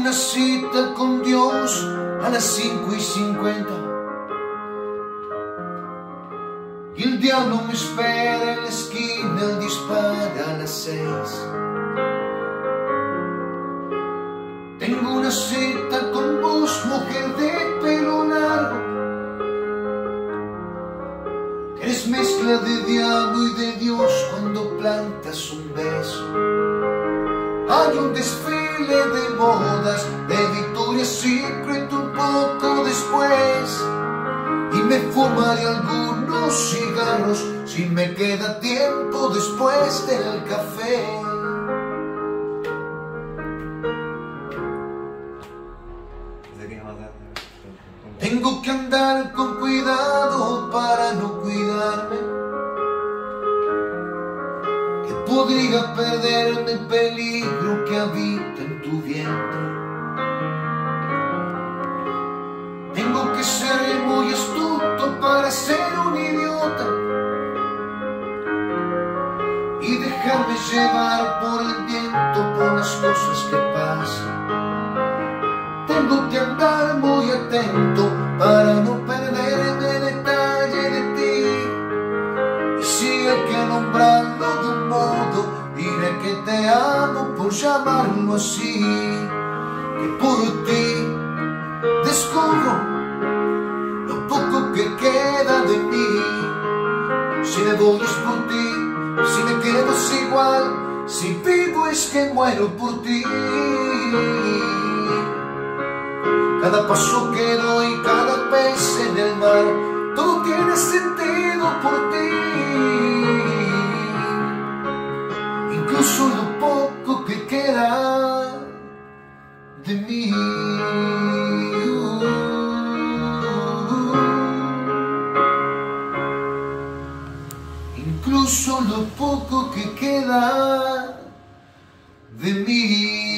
una cita con Dios a las 5 y 50. Y el diablo me espera en la esquina, dispara a las 6. Tengo una cita con vos, mujer de pelo largo. Eres mezcla de diablo y de Dios cuando plantas un beso. Hay un desfile de modas de Victoria's Secret un poco después. Y me fumaré algunos cigarros si me queda tiempo después del café. Tengo que andar con cuidado para no cuidarme. Que podría perderme el peligro que en tu vientre. Tengo que ser muy astuto para ser un idiota. Y dejarme llevar por el viento por las cosas que pasan. Tengo que andar muy atento para no perderme detalle de ti. Y si hay que nombrarlo por llamarlo así. Que por ti descubro lo poco que queda de mí. Si me voy es por ti, si me quedo es igual, si vivo es que muero por ti. Cada paso que doy, cada pez en el mar, todo tiene sentido por ti. Incluso lo poco que queda de mí.